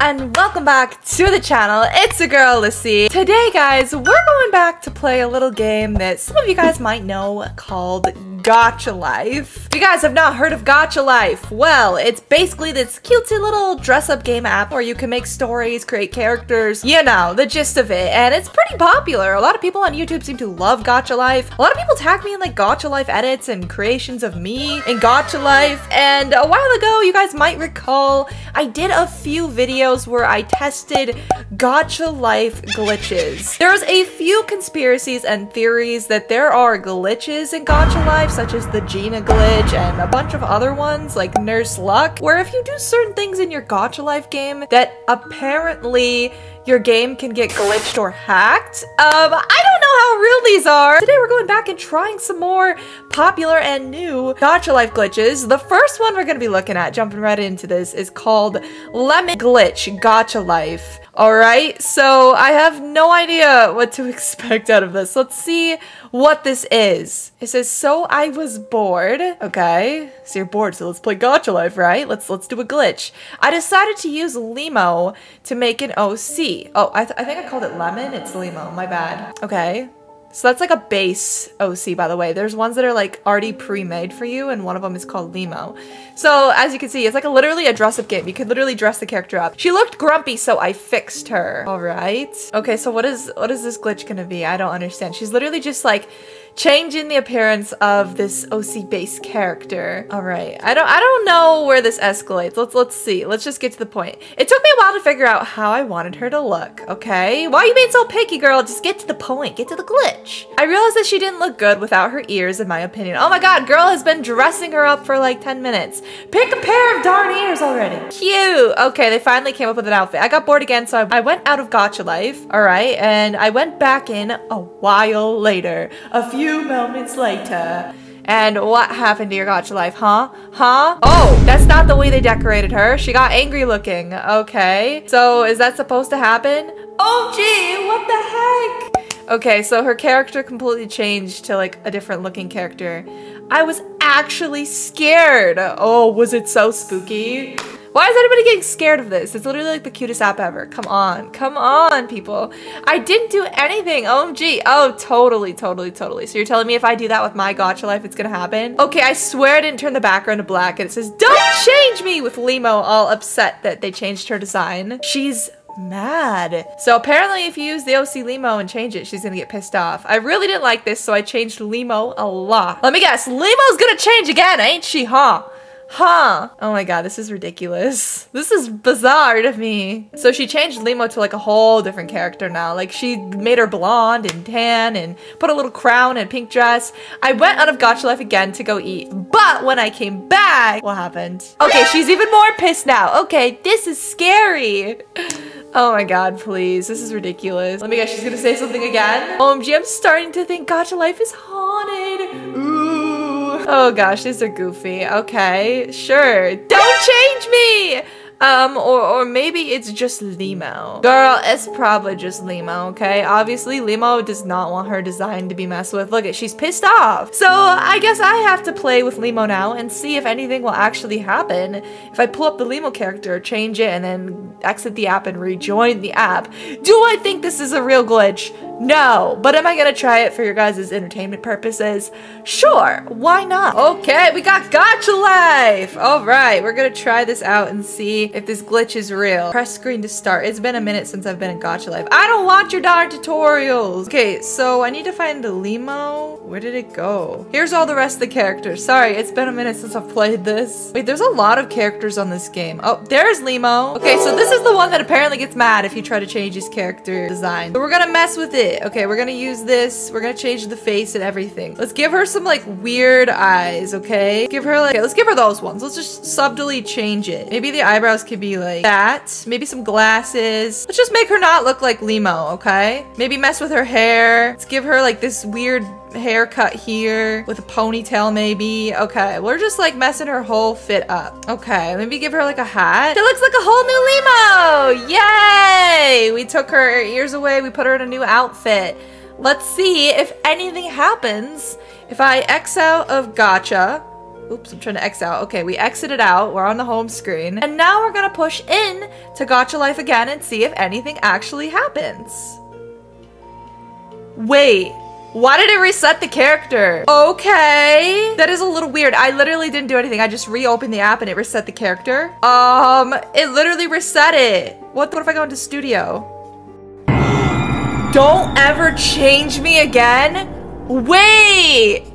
and welcome back to the channel. It's a girl Lyssy. Today guys, we're going back to play a little game that some of you guys might know called Gacha Life. If you guys have not heard of Gacha Life, well, it's basically this cutesy little dress-up game app where you can make stories, create characters, you know, the gist of it, and it's pretty popular. A lot of people on YouTube seem to love Gacha Life. A lot of people tag me in like Gacha Life edits and creations of me in Gacha Life, and a while ago, you guys might recall, I did a few videos where I tested gacha Life glitches. There's a few conspiracies and theories that there are glitches in gacha Life, such as the Gina glitch and a bunch of other ones like Nurse Luck, where if you do certain things in your gacha Life game that apparently your game can get glitched or hacked. Um, I don't how real these are. Today we're going back and trying some more popular and new Gacha Life glitches. The first one we're going to be looking at, jumping right into this, is called Lemon Glitch Gacha Life. Alright, so I have no idea what to expect out of this. Let's see what this is. It says, so I was bored. Okay, so you're bored, so let's play Gacha Life, right? Let's let's do a glitch. I decided to use Limo to make an OC. Oh, I, th I think I called it Lemon. It's Limo, my bad. Okay, so that's like a base OC, by the way. There's ones that are like already pre-made for you, and one of them is called Limo. So as you can see, it's like a literally a dress-up game. You could literally dress the character up. She looked grumpy, so I fixed her. All right. Okay, so what is what is this glitch gonna be? I don't understand. She's literally just like changing the appearance of this OC-based character. All right, I don't, I don't know where this escalates. Let's, let's see. Let's just get to the point. It took me a while to figure out how I wanted her to look. Okay, why you being so picky, girl? Just get to the point. Get to the glitch. I realized that she didn't look good without her ears, in my opinion. Oh my God, girl has been dressing her up for like 10 minutes. Pick a pair of darn ears already. Cute. Okay, they finally came up with an outfit. I got bored again, so I, I went out of gacha Life. All right, and I went back in a while later. A few few moments later. And what happened to your gacha life, huh? Huh? Oh, that's not the way they decorated her. She got angry looking. Okay. So is that supposed to happen? Oh, gee, what the heck? Okay, so her character completely changed to like a different looking character. I was actually scared. Oh, was it so spooky? Why is everybody getting scared of this? It's literally like the cutest app ever. Come on. Come on, people. I didn't do anything. OMG. Oh, totally, totally, totally. So you're telling me if I do that with my gacha life, it's gonna happen? Okay, I swear I didn't turn the background to black and it says, don't change me with Limo all upset that they changed her design. She's mad. So apparently if you use the OC Limo and change it, she's gonna get pissed off. I really didn't like this, so I changed Limo a lot. Let me guess, Limo's gonna change again, ain't she, huh? Huh. Oh my god, this is ridiculous. This is bizarre to me. So she changed Limo to like a whole different character now. Like she made her blonde and tan and put a little crown and pink dress. I went out of Gacha Life again to go eat. But when I came back, what happened? Okay, she's even more pissed now. Okay, this is scary. Oh my god, please. This is ridiculous. Let me guess, she's gonna say something again? OMG, I'm starting to think Gacha Life is haunted. Oh gosh, these are goofy. Okay, sure. Don't change me! Um, or, or maybe it's just Limo. Girl, it's probably just Limo, okay? Obviously, Limo does not want her design to be messed with. Look, at she's pissed off. So, I guess I have to play with Limo now and see if anything will actually happen. If I pull up the Limo character, change it, and then exit the app and rejoin the app. Do I think this is a real glitch? No, but am I gonna try it for your guys' entertainment purposes? Sure, why not? Okay, we got Gacha Life! Alright, we're gonna try this out and see if this glitch is real. Press screen to start. It's been a minute since I've been in Gacha Life. I don't want your darn tutorials! Okay, so I need to find the Limo. Where did it go? Here's all the rest of the characters. Sorry, it's been a minute since I've played this. Wait, there's a lot of characters on this game. Oh, there's Limo. Okay, so this is the one that apparently gets mad if you try to change his character design. So we're gonna mess with it it. Okay, we're gonna use this. We're gonna change the face and everything. Let's give her some like weird eyes, okay? Give her like, okay, let's give her those ones. Let's just subtly change it. Maybe the eyebrows could be like that. Maybe some glasses. Let's just make her not look like Limo, okay? Maybe mess with her hair. Let's give her like this weird haircut here with a ponytail maybe. Okay, we're just like messing her whole fit up. Okay, maybe give her like a hat. It looks like a whole new Limo! Yay! We took her ears away, we put her in a new outfit. Let's see if anything happens if I X out of Gacha Oops, I'm trying to X out. Okay, we exited out. We're on the home screen. And now we're gonna push in to Gacha Life again and see if anything actually happens. Wait, why did it reset the character? Okay. That is a little weird. I literally didn't do anything. I just reopened the app and it reset the character. Um, it literally reset it. What, what if I go into studio? Don't ever change me again? Wait!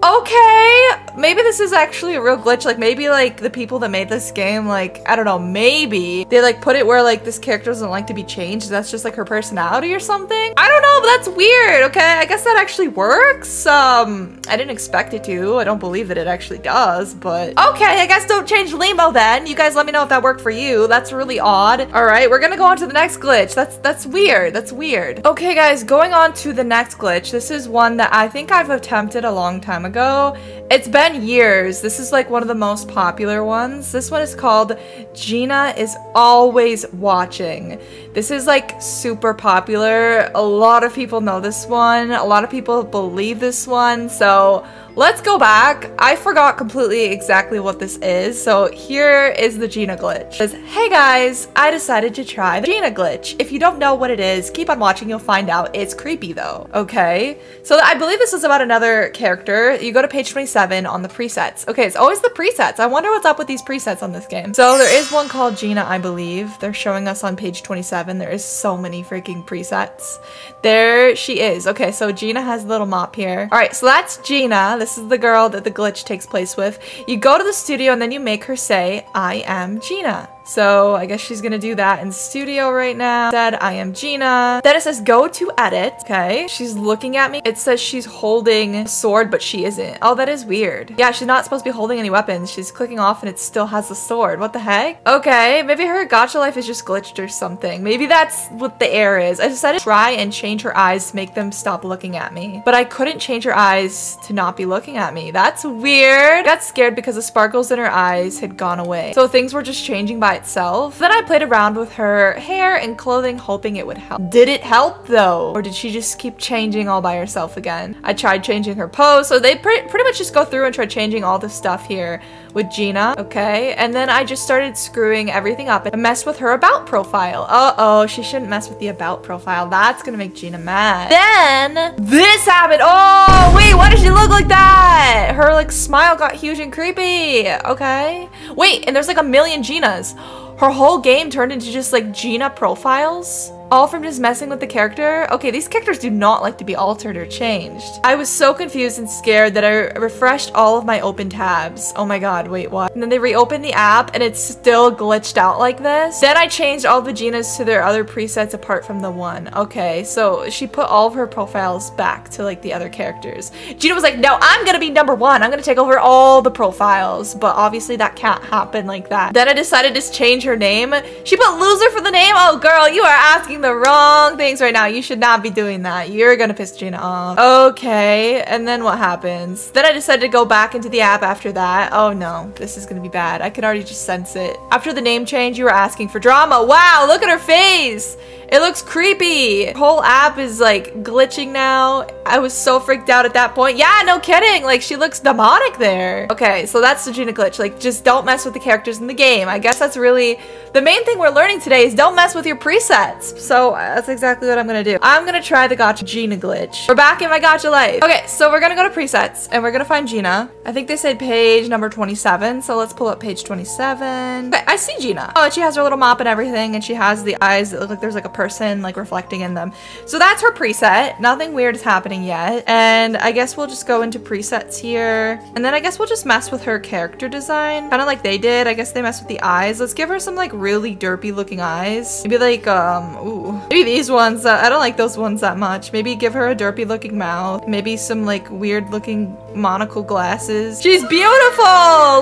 Okay, maybe this is actually a real glitch. Like maybe like the people that made this game, like, I don't know, maybe they like put it where like this character doesn't like to be changed. That's just like her personality or something. I don't know, but that's weird. Okay, I guess that actually works. Um, I didn't expect it to. I don't believe that it actually does, but okay, I guess don't change Limo then. You guys let me know if that worked for you. That's really odd. All right, we're gonna go on to the next glitch. That's, that's weird. That's weird. Okay guys, going on to the next glitch. This is one that I think I've attempted a long time ago ago. It's been years. This is like one of the most popular ones. This one is called Gina is Always Watching. This is like super popular. A lot of people know this one. A lot of people believe this one. So Let's go back. I forgot completely exactly what this is, so here is the Gina glitch. It says, hey guys, I decided to try the Gina glitch. If you don't know what it is, keep on watching, you'll find out. It's creepy though. Okay, so I believe this is about another character. You go to page 27 on the presets. Okay, it's always the presets. I wonder what's up with these presets on this game. So there is one called Gina, I believe. They're showing us on page 27. There is so many freaking presets. There she is. Okay, so Gina has a little mop here. All right, so that's Gina. This is the girl that the glitch takes place with. You go to the studio and then you make her say, I am Gina. So I guess she's gonna do that in studio right now. Said, I am Gina. Then it says go to edit. Okay. She's looking at me. It says she's holding a sword, but she isn't. Oh, that is weird. Yeah, she's not supposed to be holding any weapons. She's clicking off and it still has the sword. What the heck? Okay, maybe her gacha life is just glitched or something. Maybe that's what the air is. I decided to try and change her eyes to make them stop looking at me. But I couldn't change her eyes to not be looking at me. That's weird. I got scared because the sparkles in her eyes had gone away. So things were just changing by itself. Then I played around with her hair and clothing hoping it would help. Did it help though? Or did she just keep changing all by herself again? I tried changing her pose. So they pre pretty much just go through and try changing all the stuff here with Gina, okay? And then I just started screwing everything up and messed with her about profile. Uh-oh, she shouldn't mess with the about profile. That's gonna make Gina mad. Then this happened. Oh, wait, why does she look like that? Her like smile got huge and creepy. Okay. Wait, and there's like a million Ginas. Her whole game turned into just like Gina profiles. All from just messing with the character? Okay, these characters do not like to be altered or changed. I was so confused and scared that I refreshed all of my open tabs. Oh my god, wait, what? And then they reopened the app and it's still glitched out like this. Then I changed all the Ginas to their other presets apart from the one. Okay, so she put all of her profiles back to like the other characters. Gina was like, no, I'm gonna be number one. I'm gonna take over all the profiles. But obviously that can't happen like that. Then I decided to change her name. She put loser for the name? Oh girl, you are asking the wrong things right now. You should not be doing that. You're gonna piss Gina off. Okay, and then what happens? Then I decided to go back into the app after that. Oh no, this is gonna be bad. I can already just sense it. After the name change, you were asking for drama. Wow, look at her face. It looks creepy. whole app is like glitching now. I was so freaked out at that point. Yeah, no kidding. Like she looks demonic there. Okay, so that's the Gina glitch. Like just don't mess with the characters in the game. I guess that's really the main thing we're learning today is don't mess with your presets. So uh, that's exactly what I'm gonna do. I'm gonna try the gacha Gina glitch. We're back in my gacha life. Okay, so we're gonna go to presets and we're gonna find Gina. I think they said page number 27. So let's pull up page 27. Okay, I see Gina. Oh, she has her little mop and everything and she has the eyes that look like there's like a person like reflecting in them. So that's her preset. Nothing weird is happening yet. And I guess we'll just go into presets here. And then I guess we'll just mess with her character design. Kind of like they did. I guess they messed with the eyes. Let's give her some like really derpy looking eyes. Maybe like, um, ooh. Maybe these ones. Uh, I don't like those ones that much. Maybe give her a derpy looking mouth. Maybe some like weird looking monocle glasses. She's beautiful!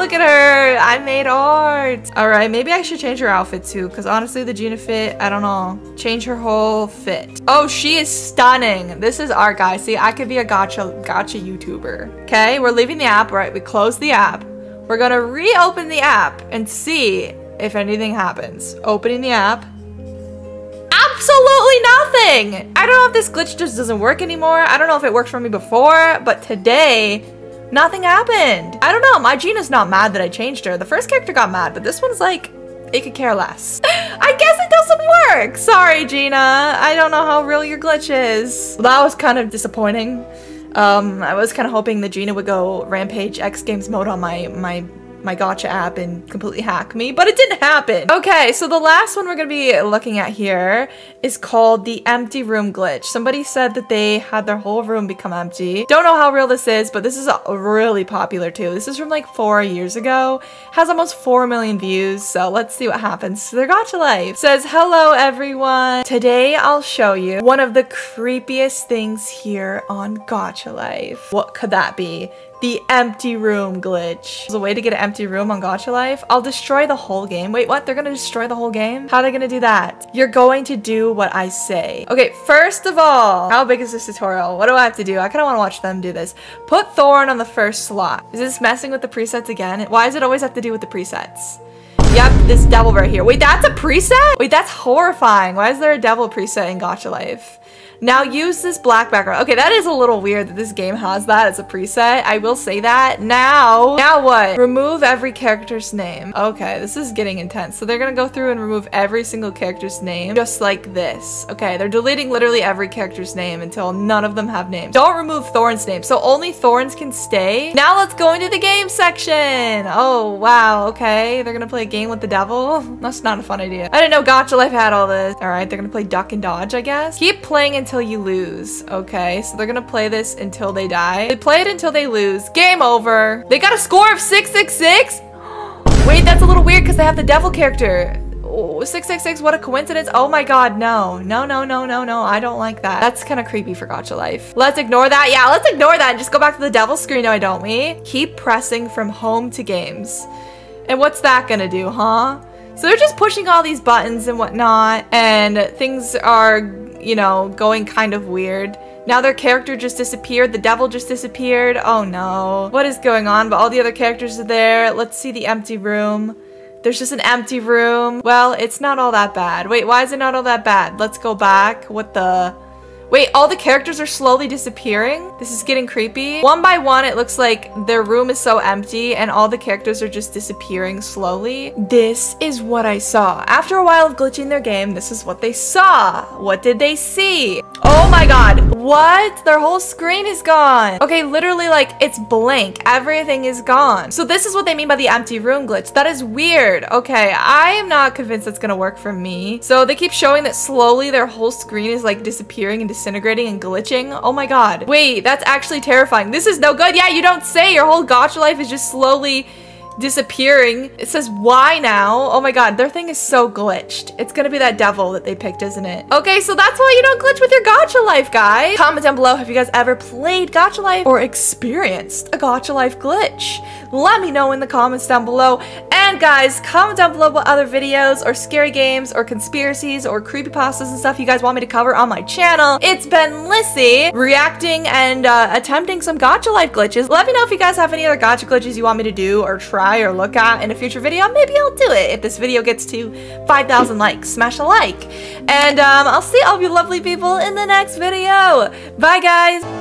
Look at her! I made art! Alright, maybe I should change her outfit too, because honestly the Gina fit, I don't know change her whole fit. Oh, she is stunning. This is art, guys. See, I could be a gacha, gacha YouTuber. Okay, we're leaving the app, right? We close the app. We're gonna reopen the app and see if anything happens. Opening the app. Absolutely nothing! I don't know if this glitch just doesn't work anymore. I don't know if it worked for me before, but today Nothing happened. I don't know. My Gina's not mad that I changed her. The first character got mad, but this one's like, it could care less. I guess it doesn't work. Sorry, Gina. I don't know how real your glitch is. Well, that was kind of disappointing. Um, I was kind of hoping that Gina would go Rampage X Games mode on my, my my gacha app and completely hack me, but it didn't happen. Okay, so the last one we're gonna be looking at here is called the empty room glitch. Somebody said that they had their whole room become empty. Don't know how real this is, but this is a really popular too. This is from like four years ago. Has almost four million views, so let's see what happens to their gacha life. Says, hello everyone. Today I'll show you one of the creepiest things here on gacha Life. What could that be? The empty room glitch. There's a way to get an empty room on Gacha Life. I'll destroy the whole game. Wait, what? They're gonna destroy the whole game? How are they gonna do that? You're going to do what I say. Okay, first of all, how big is this tutorial? What do I have to do? I kinda wanna watch them do this. Put Thorn on the first slot. Is this messing with the presets again? Why does it always have to do with the presets? Yep, this devil right here. Wait, that's a preset? Wait, that's horrifying. Why is there a devil preset in Gacha Life? Now use this black background. Okay, that is a little weird that this game has that as a preset. I will say that. Now, now what? Remove every character's name. Okay, this is getting intense. So they're gonna go through and remove every single character's name just like this. Okay, they're deleting literally every character's name until none of them have names. Don't remove Thorn's name. So only Thorns can stay. Now let's go into the game section. Oh, wow. Okay, they're gonna play a game with the devil. That's not a fun idea. I didn't know Gacha Life had all this. All right, they're gonna play duck and dodge, I guess. Keep playing until until you lose. Okay, so they're gonna play this until they die. They play it until they lose. Game over. They got a score of 666? Wait, that's a little weird because they have the devil character. Oh, 666, what a coincidence. Oh my god, no. No, no, no, no, no. I don't like that. That's kind of creepy for Gacha Life. Let's ignore that. Yeah, let's ignore that and just go back to the devil screen, don't we? Keep pressing from home to games. And what's that gonna do, huh? So they're just pushing all these buttons and whatnot, and things are you know, going kind of weird. Now their character just disappeared. The devil just disappeared. Oh no. What is going on? But all the other characters are there. Let's see the empty room. There's just an empty room. Well, it's not all that bad. Wait, why is it not all that bad? Let's go back. What the... Wait, all the characters are slowly disappearing? This is getting creepy. One by one, it looks like their room is so empty and all the characters are just disappearing slowly. This is what I saw. After a while of glitching their game, this is what they saw. What did they see? Oh my god. What? Their whole screen is gone. Okay, literally like it's blank. Everything is gone. So this is what they mean by the empty room glitch. That is weird. Okay, I am not convinced that's gonna work for me. So they keep showing that slowly their whole screen is like disappearing and disintegrating and glitching. Oh my god. Wait, that's actually terrifying. This is no good. Yeah, you don't say. Your whole gacha life is just slowly disappearing. It says why now? Oh my god, their thing is so glitched. It's gonna be that devil that they picked, isn't it? Okay, so that's why you don't glitch with your gacha life, guys. Comment down below, have you guys ever played gacha life or experienced a gacha life glitch? Let me know in the comments down below. And guys, comment down below what other videos or scary games or conspiracies or creepypastas and stuff you guys want me to cover on my channel. It's been Lyssy reacting and uh, attempting some gacha life glitches. Let me know if you guys have any other gacha glitches you want me to do or try try or look at in a future video, maybe I'll do it. If this video gets to 5,000 likes, smash a like. And um, I'll see all you lovely people in the next video. Bye, guys.